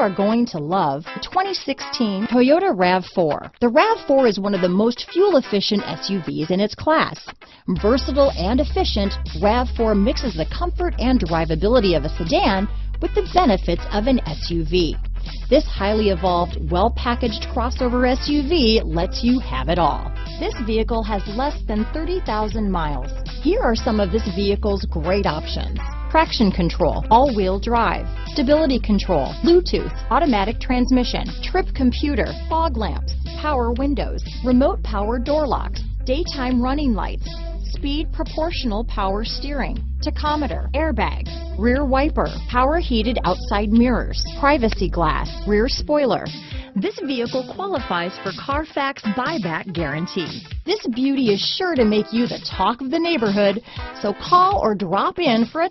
are going to love the 2016 Toyota RAV4. The RAV4 is one of the most fuel-efficient SUVs in its class. Versatile and efficient, RAV4 mixes the comfort and drivability of a sedan with the benefits of an SUV. This highly evolved, well-packaged crossover SUV lets you have it all. This vehicle has less than 30,000 miles. Here are some of this vehicle's great options. Traction control, all-wheel drive, stability control, Bluetooth, automatic transmission, trip computer, fog lamps, power windows, remote power door locks, daytime running lights, speed proportional power steering, tachometer, airbags, rear wiper, power heated outside mirrors, privacy glass, rear spoiler. This vehicle qualifies for Carfax buyback guarantee. This beauty is sure to make you the talk of the neighborhood, so call or drop in for a